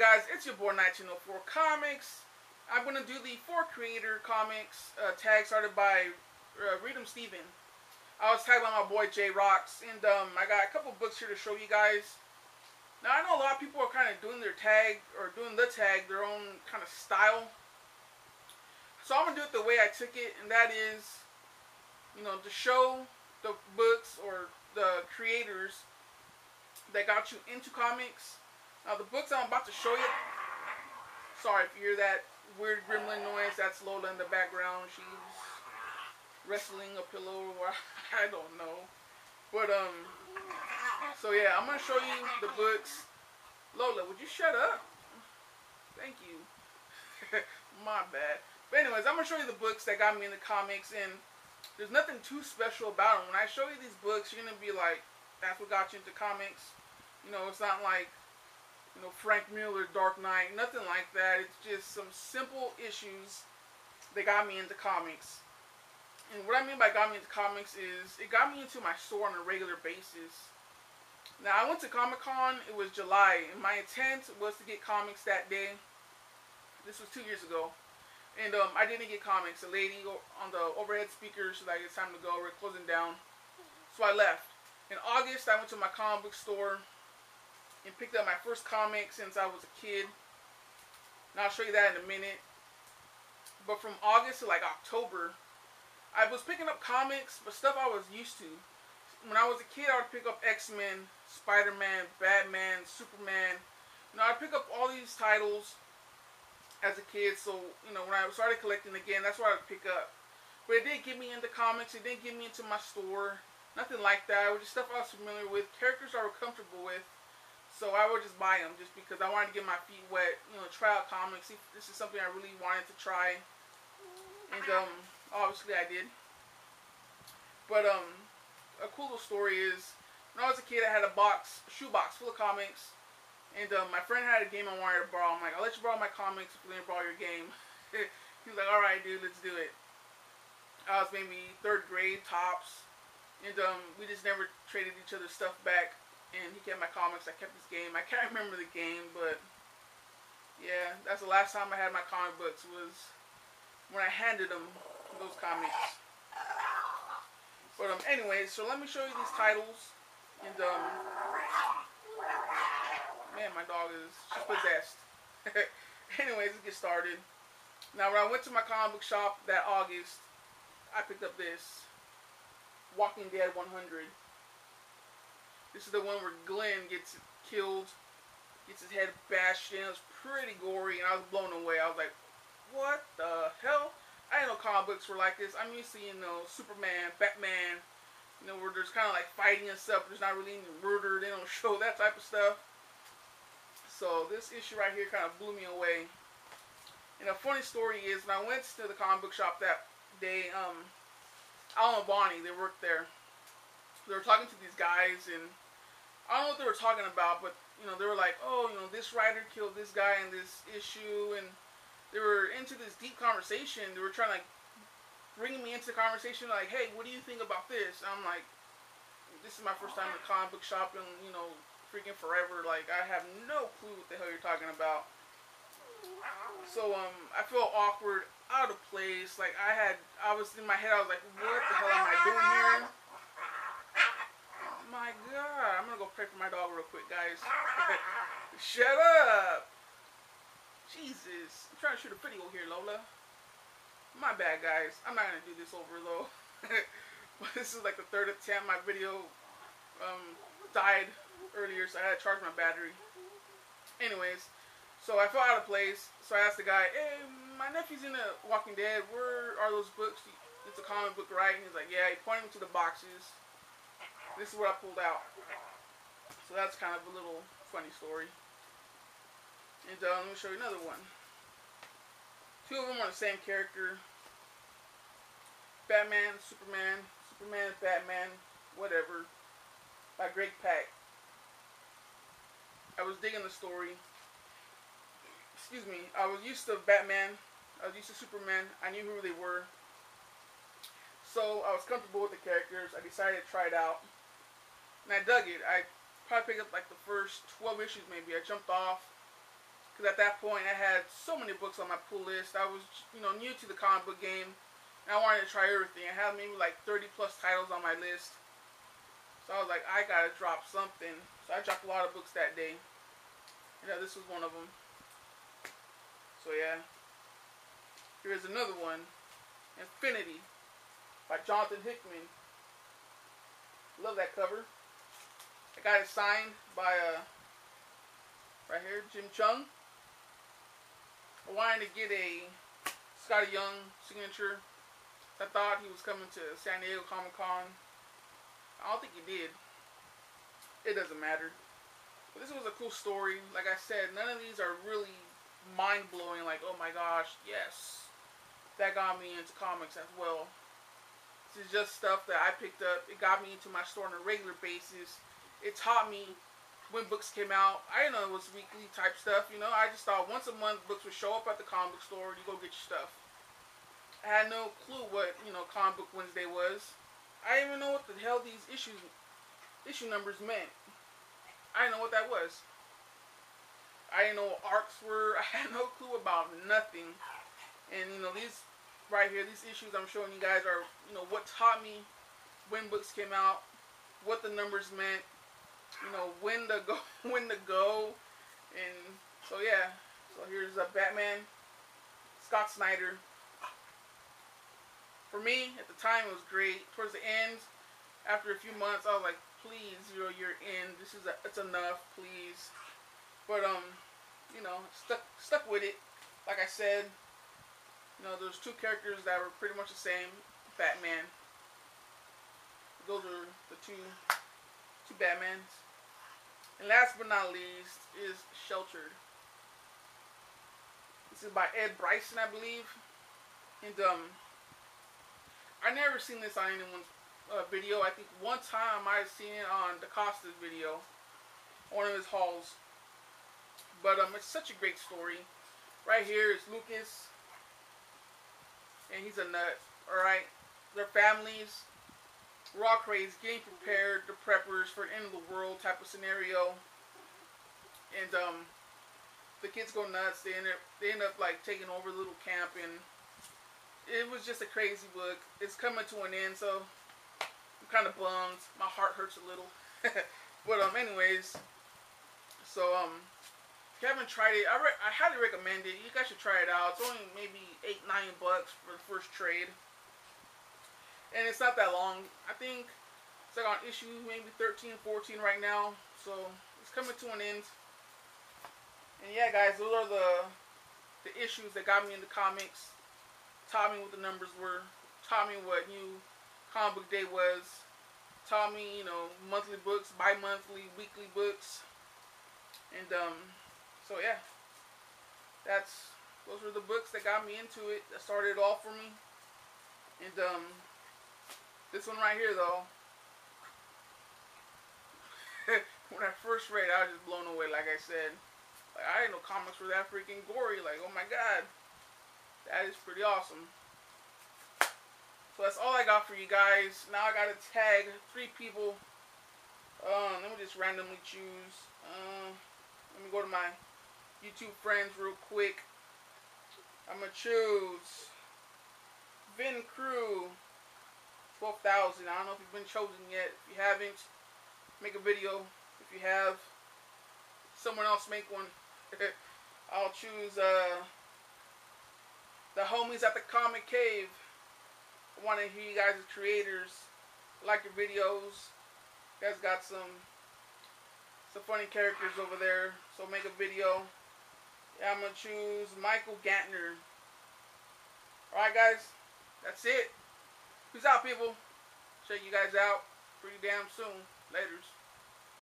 guys? It's your boy 1904 Comics. I'm gonna do the four creator comics uh, tag started by uh, Read'em Steven. I was tagged by my boy J Rocks, and um, I got a couple books here to show you guys. Now I know a lot of people are kind of doing their tag or doing the tag their own kind of style. So I'm gonna do it the way I took it, and that is, you know, to show the books or the creators that got you into comics. Now the books I'm about to show you. Sorry if you hear that weird gremlin noise. That's Lola in the background. She's wrestling a pillow or I don't know. But um so yeah, I'm gonna show you the books. Lola, would you shut up? Thank you. My bad. But anyways, I'm gonna show you the books that got me into comics and there's nothing too special about them. When I show you these books, you're gonna be like, that's what got you into comics. You know, it's not like you know, Frank Miller, Dark Knight, nothing like that. It's just some simple issues that got me into comics. And what I mean by got me into comics is it got me into my store on a regular basis. Now I went to Comic Con, it was July, and my intent was to get comics that day. This was two years ago. And um, I didn't get comics. A lady on the overhead speaker, she's like, it's time to go, we're closing down. So I left. In August, I went to my comic book store and picked up my first comic since I was a kid. And I'll show you that in a minute. But from August to like October, I was picking up comics, but stuff I was used to. When I was a kid, I would pick up X-Men, Spider-Man, Batman, Superman. You know, I'd pick up all these titles as a kid. So, you know, when I started collecting again, that's what I'd pick up. But it didn't get me into comics. It didn't get me into my store. Nothing like that. It was just stuff I was familiar with. Characters I was comfortable with. So I would just buy them just because I wanted to get my feet wet, you know, try out comics. This is something I really wanted to try. And um, obviously I did. But um, a cool little story is, when I was a kid, I had a box, shoe box full of comics. And um, my friend had a game I wanted to borrow. I'm like, I'll let you borrow my comics if you me borrow your game. He's like, all right, dude, let's do it. I was maybe third grade, tops. And um, we just never traded each other's stuff back and he kept my comics. I kept his game. I can't remember the game, but yeah, that's the last time I had my comic books was when I handed him those comics. But um, anyways, so let me show you these titles, and um, man, my dog is she's possessed. anyways, let's get started. Now, when I went to my comic book shop that August, I picked up this Walking Dead 100. This is the one where Glenn gets killed, gets his head bashed in. It was pretty gory, and I was blown away. I was like, what the hell? I didn't know comic books were like this. I'm used to, you know, Superman, Batman, you know, where there's kind of like fighting and stuff. There's not really any murder. They don't show that type of stuff. So this issue right here kind of blew me away. And a funny story is when I went to the comic book shop that day, um, Alan and Bonnie, they worked there. They were talking to these guys, and I don't know what they were talking about, but you know, they were like, oh, you know, this writer killed this guy in this issue, and they were into this deep conversation. They were trying to like, bring me into the conversation, like, hey, what do you think about this? And I'm like, this is my first time in a comic book shopping, you know, freaking forever. Like, I have no clue what the hell you're talking about. So, um, I felt awkward, out of place. Like, I had, I was in my head, I was like, what the hell am I doing here? My god. I'm gonna go pray for my dog real quick, guys. Shut up! Jesus. I'm trying to shoot a video here, Lola. My bad, guys. I'm not gonna do this over, though. this is like the third attempt. My video um, died earlier, so I had to charge my battery. Anyways, so I fell out of place. So I asked the guy, hey, my nephew's in the Walking Dead. Where are those books? It's a comic book, right? And he's like, yeah. He pointed me to the boxes. This is what I pulled out. So that's kind of a little funny story. And uh, let me show you another one. Two of them are the same character. Batman, Superman, Superman, Batman, whatever. By Greg Pak. I was digging the story. Excuse me. I was used to Batman. I was used to Superman. I knew who they were. So I was comfortable with the characters. I decided to try it out and I dug it. I probably picked up like the first 12 issues maybe. I jumped off Because at that point, I had so many books on my pull list. I was, you know, new to the comic book game. And I wanted to try everything. I had maybe like 30 plus titles on my list. So I was like, I gotta drop something. So I dropped a lot of books that day. Yeah, this was one of them. So yeah. Here's another one. Infinity by Jonathan Hickman. Love that cover. I got it signed by uh right here, Jim Cheung. I wanted to get a Skottie Young signature. I thought he was coming to San Diego Comic Con. I don't think he did. It doesn't matter. But this was a cool story. Like I said, none of these are really mind blowing. Like, oh my gosh, yes, that got me into comics as well. This is just stuff that I picked up. It got me into my store on a regular basis. It taught me when books came out. I didn't know it was weekly type stuff. You know, I just thought once a month books would show up at the comic book store. You go get your stuff. I had no clue what you know Comic Book Wednesday was. I didn't even know what the hell these issues issue numbers meant. I didn't know what that was. I didn't know what arcs were. I had no clue about nothing. And you know these right here, these issues I'm showing you guys are you know what taught me when books came out, what the numbers meant, you know when to go, when to go, and so yeah. So here's a Batman, Scott Snyder. For me, at the time, it was great. Towards the end, after a few months, I was like, please, you know, you're in. This is a, it's enough, please. But um, you know, stuck stuck with it. Like I said, you know, there's two characters that were pretty much the same. Batman. Those are the two two Batmans. And last but not least is Sheltered. This is by Ed Brisson, I believe. And um, I never seen this on anyone's uh, video. I think one time I seen it on DaCosta's video, one of his hauls. But um, it's such a great story. Right here is Lucas, and he's a nut. All right, their families, we're all getting prepared, the preppers for end of the world type of scenario, and um, the kids go nuts. They end up, they end up like taking over the little camp, and it was just a crazy book. It's coming to an end, so I'm kind of bummed. My heart hurts a little, but um, anyways, so um, if you haven't tried it, I, I highly recommend it. You guys should try it out. It's only maybe eight, nine bucks for the first trade. And it's not that long. I think it's like on issue maybe 13, 14 right now. So it's coming to an end. And yeah, guys, those are the the issues that got me in the comics. Taught me what the numbers were. Taught me what new comic book day was. Taught me, you know, monthly books, bi-monthly, weekly books. And um so yeah, that's those were the books that got me into it. That started it all for me. And um, this one right here though, when I first read, I was just blown away. Like I said, like I didn't know comics were that freaking gory. Like oh my god, that is pretty awesome. So that's all I got for you guys. Now I gotta tag three people. Um, let me just randomly choose. Uh, let me go to my YouTube friends real quick. I'm gonna choose Vincru 12,000. I don't know if you've been chosen yet. If you haven't, make a video. If you have, someone else make one. I'll choose uh, the homies at the Comic Cave. I want to hear you guys as creators. Like your videos. You guys got some some funny characters over there. So make a video. Yeah, I'm going to choose Michael Gantner. Alright, guys. That's it. Peace out, people. Check you guys out pretty damn soon. Laters.